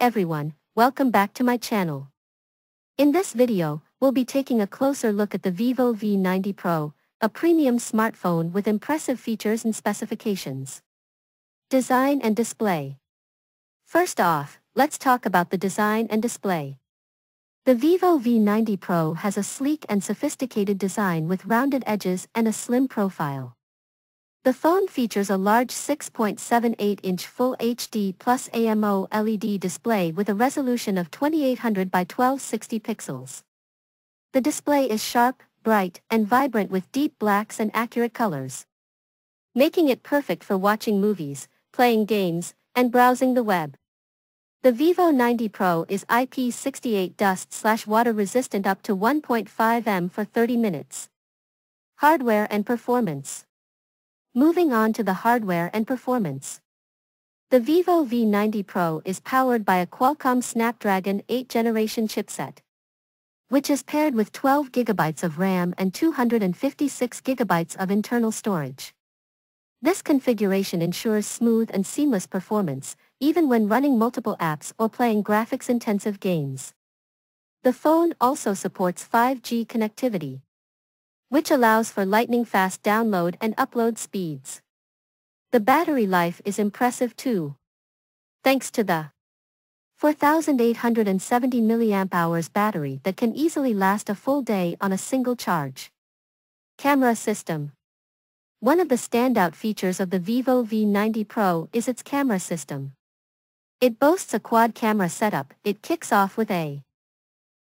Everyone, welcome back to my channel. In this video, we'll be taking a closer look at the Vivo V90 Pro, a premium smartphone with impressive features and specifications. Design and display. First off, let's talk about the design and display. The Vivo V90 Pro has a sleek and sophisticated design with rounded edges and a slim profile. The phone features a large 6.78-inch Full HD plus AMOLED display with a resolution of 2800 by 1260 pixels. The display is sharp, bright, and vibrant with deep blacks and accurate colors. Making it perfect for watching movies, playing games, and browsing the web. The Vivo 90 Pro is IP68 dust slash water resistant up to 1.5 m for 30 minutes. Hardware and performance. Moving on to the hardware and performance. The Vivo V90 Pro is powered by a Qualcomm Snapdragon 8 generation chipset, which is paired with 12 GB of RAM and 256 GB of internal storage. This configuration ensures smooth and seamless performance, even when running multiple apps or playing graphics-intensive games. The phone also supports 5G connectivity, which allows for lightning-fast download and upload speeds. The battery life is impressive too. Thanks to the 4870 mAh battery that can easily last a full day on a single charge. Camera System One of the standout features of the Vivo V90 Pro is its camera system. It boasts a quad camera setup, it kicks off with a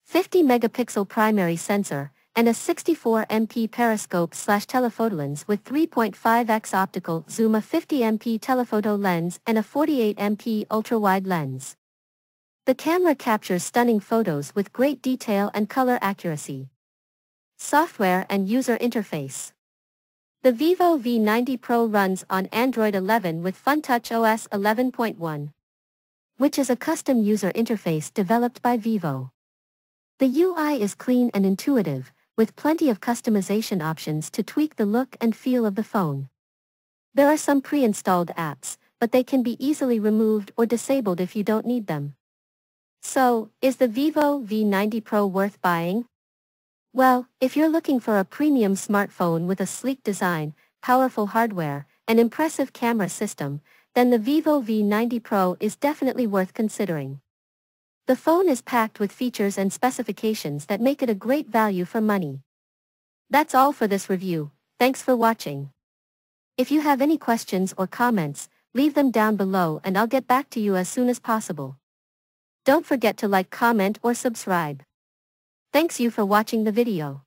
50 megapixel primary sensor, and a 64MP periscope slash telephoto lens with 3.5x optical zoom a 50MP telephoto lens and a 48MP ultra-wide lens. The camera captures stunning photos with great detail and color accuracy. Software and user interface. The Vivo V90 Pro runs on Android 11 with FunTouch OS 11.1, which is a custom user interface developed by Vivo. The UI is clean and intuitive, with plenty of customization options to tweak the look and feel of the phone. There are some pre-installed apps, but they can be easily removed or disabled if you don't need them. So, is the Vivo V90 Pro worth buying? Well, if you're looking for a premium smartphone with a sleek design, powerful hardware, and impressive camera system, then the Vivo V90 Pro is definitely worth considering. The phone is packed with features and specifications that make it a great value for money. That's all for this review, thanks for watching. If you have any questions or comments, leave them down below and I'll get back to you as soon as possible. Don't forget to like comment or subscribe. Thanks you for watching the video.